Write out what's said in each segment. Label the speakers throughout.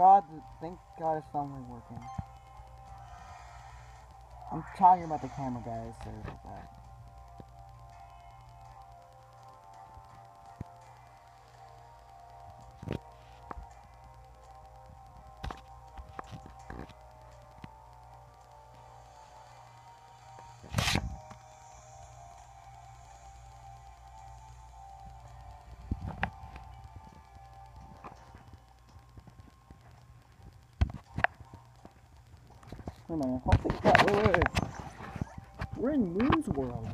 Speaker 1: God, thank God it's finally working. I'm talking about the camera, guys. Sorry about that. Wait a minute. Holy crap. Wait, wait, wait. We're in Moon's World.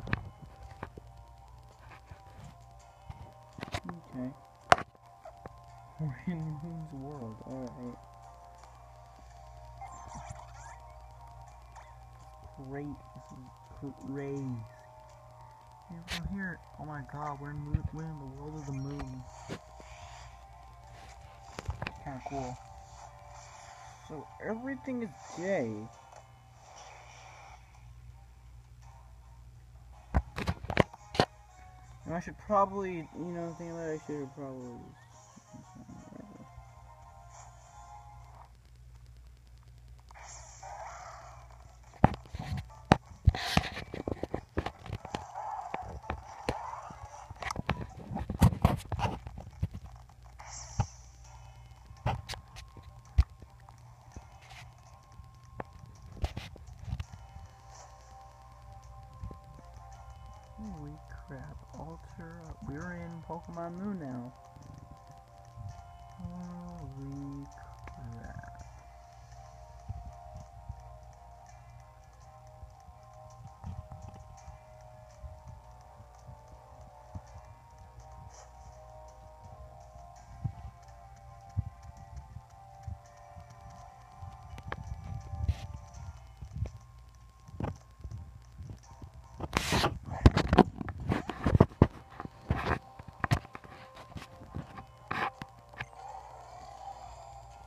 Speaker 1: Okay. We're in Moon's World. Alright. Great. This is crazy. Hey, we're here. Oh my god, we're in, moon, we're in the world of the moon. Kinda cool. So everything is day. I should probably, you know, think that I should probably. Up. We're in Pokemon Moon now.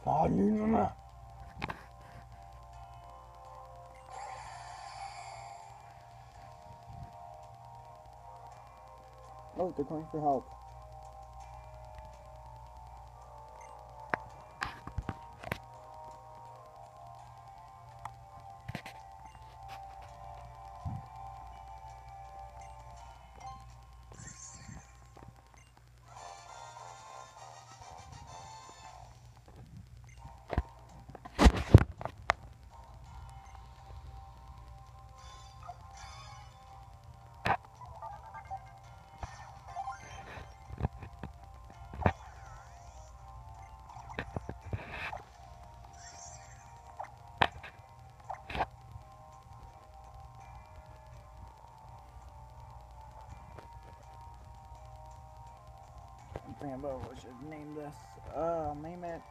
Speaker 1: Anima. Oh, they're calling for help. Rambo should name this. Uh, name it